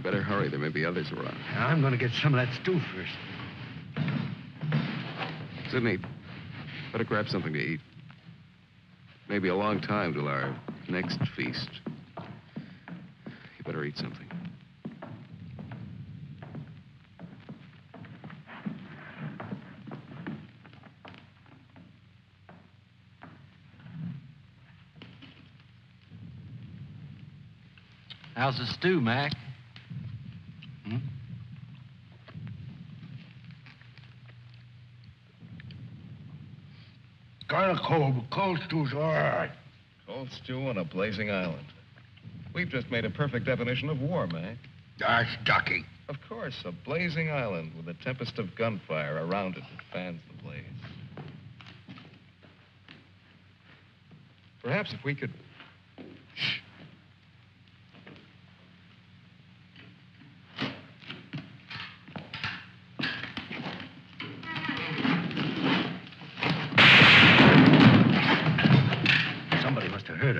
We better hurry. There may be others around. I'm going to get some of that stew first. Sidney, better grab something to eat. Maybe a long time till our next feast. You better eat something. How's the stew, Mac? Hmm? Kind of cold, but cold stew's all right. Cold stew on a blazing island. We've just made a perfect definition of war, Mac. Eh? That's ducky. Of course, a blazing island with a tempest of gunfire around it that fans the blaze. Perhaps if we could.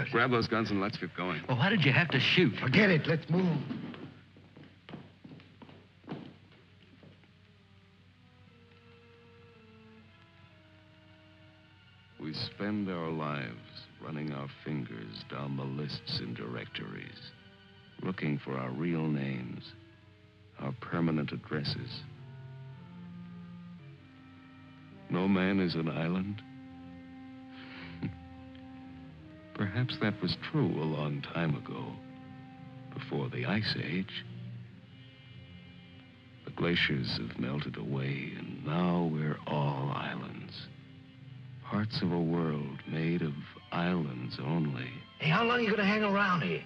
Must have heard us. Grab those guns and let's get going. Well, why did you have to shoot? Forget it. Let's move. We spend our lives running our fingers down the lists and directories, looking for our real names, our permanent addresses. No man is an island. Perhaps that was true a long time ago, before the Ice Age. The glaciers have melted away, and now we're all islands. Parts of a world made of islands only. Hey, how long are you to hang around here?